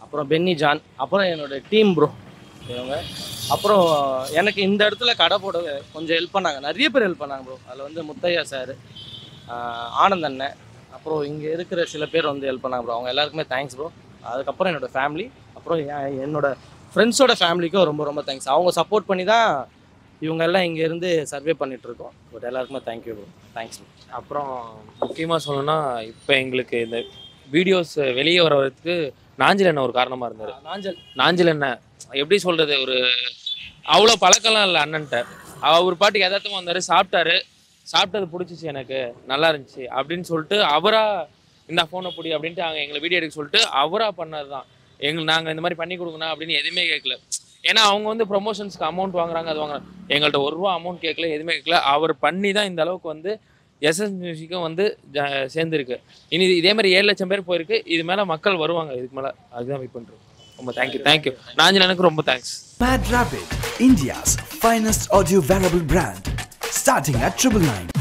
அப்புறம் பென்னி ஜான் அப்புறம் என்னோட டீம் ப்ரோ இவங்க அப்புறம் எனக்கு இந்த இடத்துல கடை போட கொஞ்சம் ஹெல்ப் பண்ணாங்க. நிறைய பேர் ஹெல்ப் பண்ணாங்க ப்ரோ அதில் வந்து முத்தையா சார் ஆனந்த் அண்ணன் அப்புறம் இங்கே இருக்கிற சில பேர் வந்து ஹெல்ப் பண்ணாங்க ப்ரோ அவங்க எல்லாருக்குமே தேங்க்ஸ் ப்ரோ அதுக்கப்புறம் என்னோட ஃபேமிலி அப்புறம் என் என்னோட ஃப்ரெண்ட்ஸோட ஃபேமிலிக்கும் ரொம்ப ரொம்ப தேங்க்ஸ் அவங்க சப்போர்ட் பண்ணி தான் இவங்க எல்லாம் இங்க இருந்து சர்வே பண்ணிட்டு இருக்கோம். பட் எல்லாருக்குமே தேங்க்யூ ப்ரோ தேங்க்ஸ் அப்புறம் முக்கியமாக சொல்லணும்னா இப்போ எங்களுக்கு இந்த வீடியோஸ் வெளியே வரதுக்கு நாஞ்சில் என்ன ஒரு காரணமாக இருந்தார். நாஞ்சல். நாஞ்சில் என்ன எப்படி சொல்கிறது ஒரு அவ்வளோ பழக்கம்லாம் இல்லை அண்ணன்ட்ட. அவர் பாட்டுக்கு எதார்த்தமாக வந்தார் சாப்பிட்டாரு. சாப்பிட்டது பிடிச்சிச்சு எனக்கு நல்லா இருந்துச்சு அப்படின்னு சொல்லிட்டு அவராக இந்த ஃபோனை பிடி அப்படின்ட்டு அவங்க எங்களை வீடியோ எடுக்க சொல்லிட்டு அவராக பண்ணது தான் எங்களுக்கு நாங்கள் இந்த மாதிரி பண்ணி கொடுக்கணும் அப்படின்னு எதுவுமே கேட்கல. ஏன்னா அவங்க வந்து ப்ரொமோஷன்ஸ்க்கு அமௌண்ட் வாங்குறாங்க அது வாங்குறாங்க. எங்கள்கிட்ட ஒரு ரூபா அமௌண்ட் கேட்கல எதுவுமே கேட்கல. அவர் பண்ணி தான் இந்த அளவுக்கு வந்து எஸ்எஸ் மியூசிக்கும் வந்து ஜ- சேர்ந்துருக்கு. இனி இது- இதே மாதிரி ஏழு லட்சம் பேர் போயிருக்கு. இது மேலே மக்கள் வருவாங்க இதுக்கு மேலே. அதுதான் வெயிட் பண்ணுறோம் ரொம்ப தேங்க்யூ தேங்க்யூ நாஞ்சில் எனக்கு ரொம்ப thanks Mad Rapid, India's finest audio variable brand, starting at triple nine.